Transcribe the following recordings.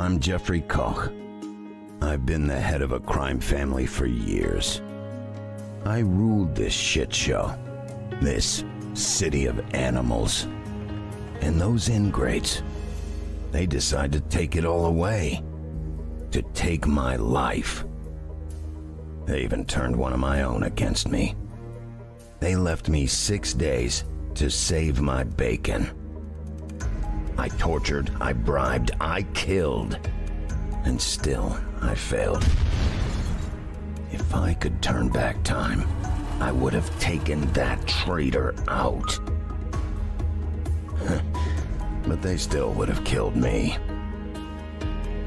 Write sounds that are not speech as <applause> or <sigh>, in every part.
I'm Jeffrey Koch. I've been the head of a crime family for years. I ruled this shit show. This city of animals. And those ingrates, they decide to take it all away. To take my life. They even turned one of my own against me. They left me six days to save my bacon. I tortured, I bribed, I killed. And still, I failed. If I could turn back time, I would have taken that traitor out. <laughs> but they still would have killed me.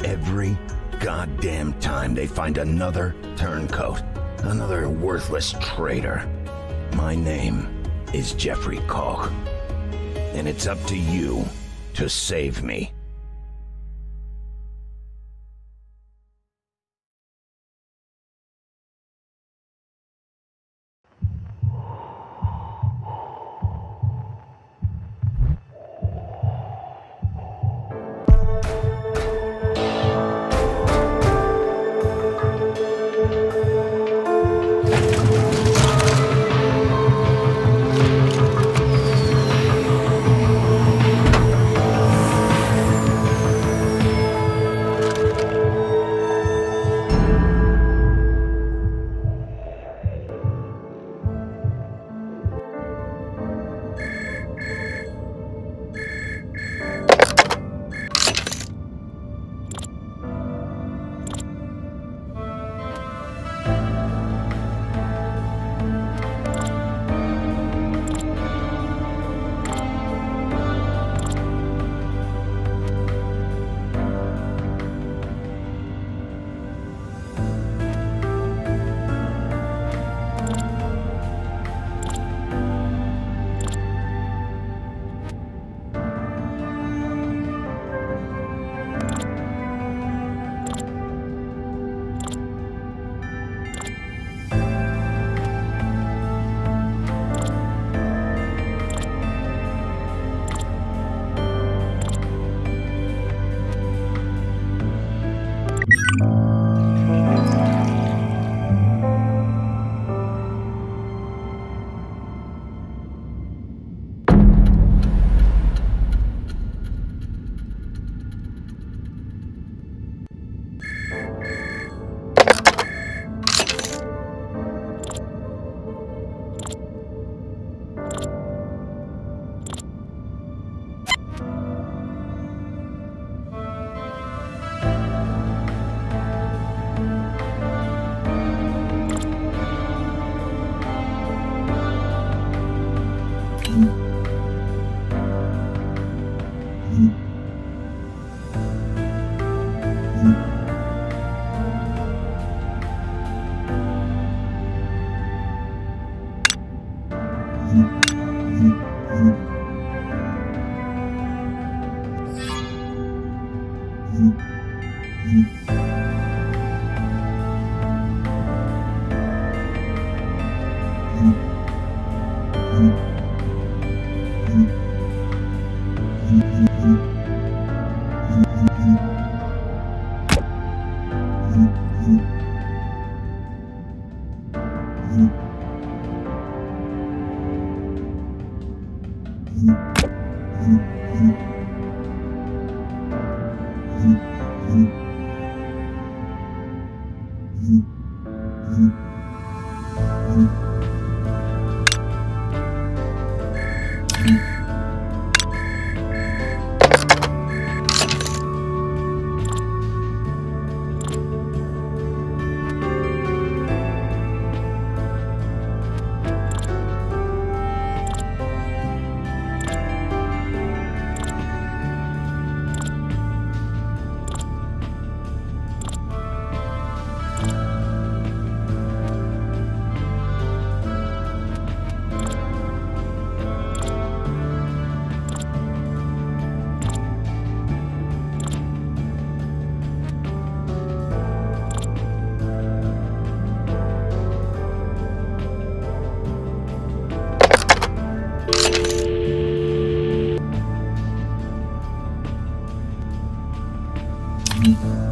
Every goddamn time they find another turncoat, another worthless traitor. My name is Jeffrey Koch, and it's up to you to save me. Mm-hmm. mm-hmm. Mm-hmm.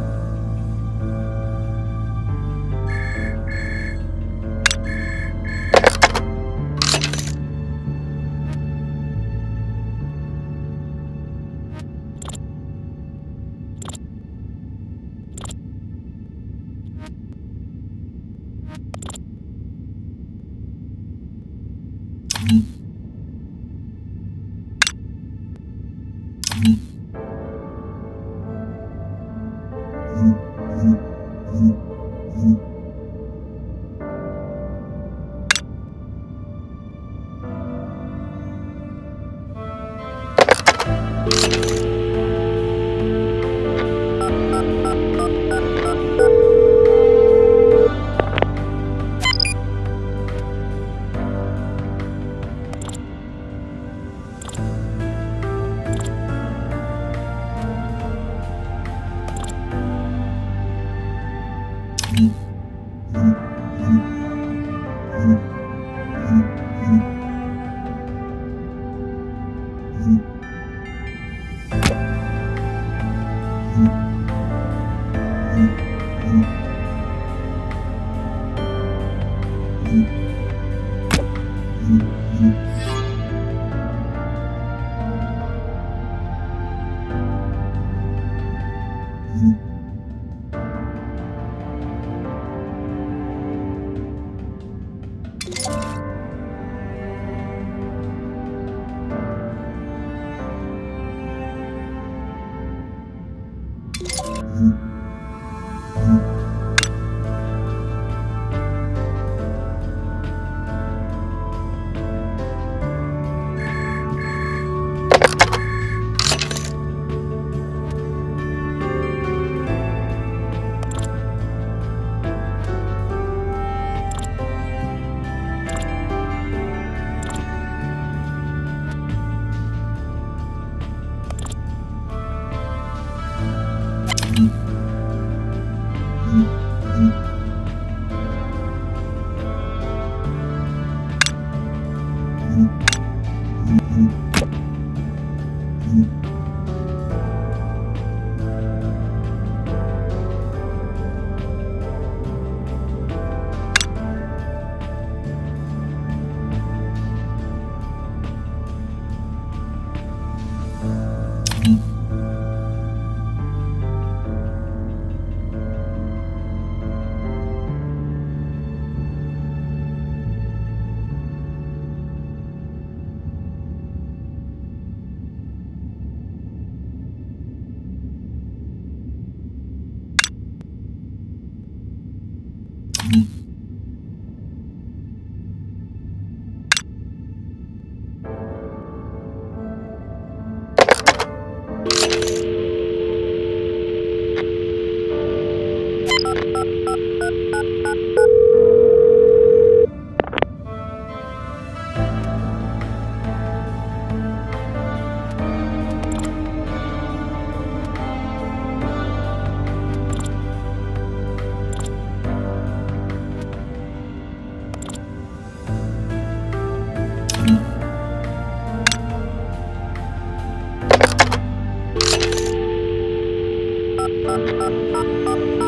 Thank you.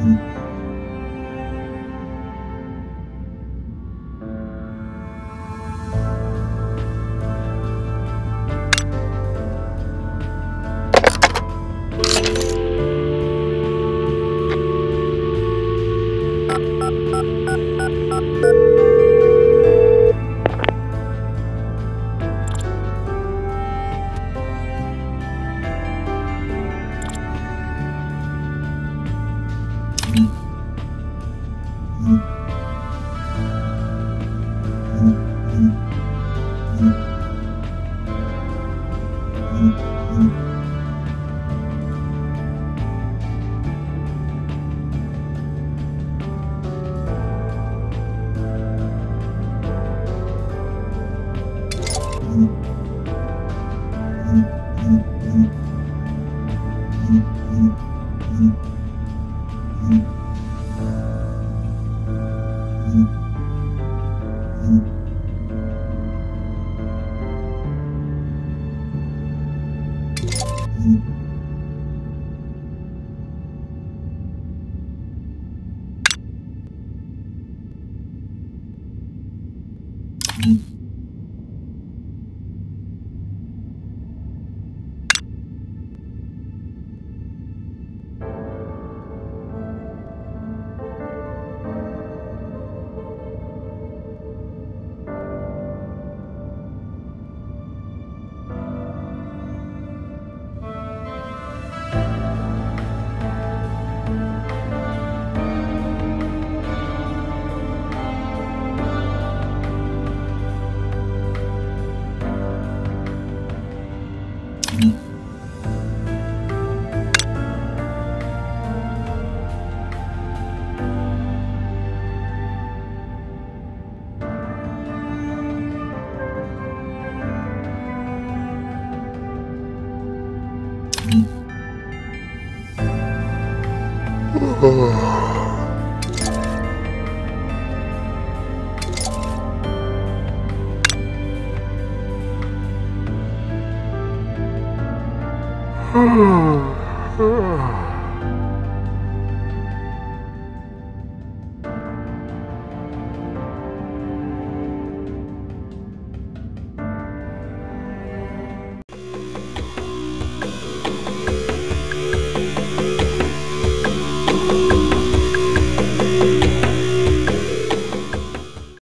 hmm Mm-hmm. Hmm. hmm.